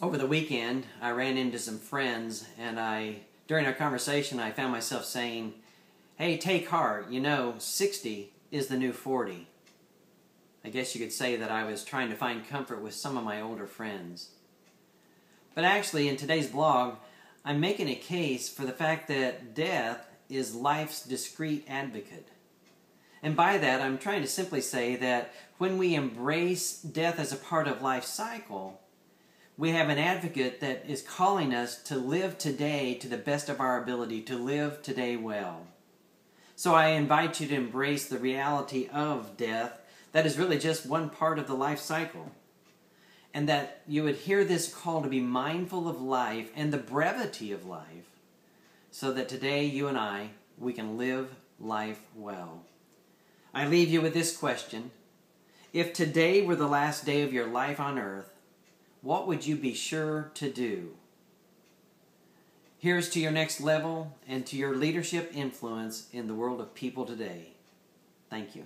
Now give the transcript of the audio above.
over the weekend, I ran into some friends, and I, during our conversation, I found myself saying, Hey, take heart, you know, 60 is the new 40. I guess you could say that I was trying to find comfort with some of my older friends. But actually, in today's blog, I'm making a case for the fact that death is life's discreet advocate. And by that, I'm trying to simply say that when we embrace death as a part of life's cycle, we have an advocate that is calling us to live today to the best of our ability, to live today well. So I invite you to embrace the reality of death that is really just one part of the life cycle. And that you would hear this call to be mindful of life and the brevity of life, so that today you and I, we can live life well. I leave you with this question If today were the last day of your life on earth, what would you be sure to do? Here's to your next level and to your leadership influence in the world of people today. Thank you.